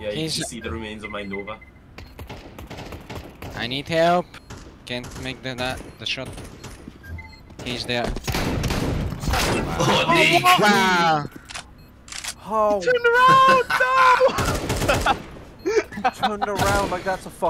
Yeah, you He's- can see the remains of my Nova. I need help. Can't make the that the shot. He's there. Oh, crap! Oh, Turn around! No! turn around like that's a fuck.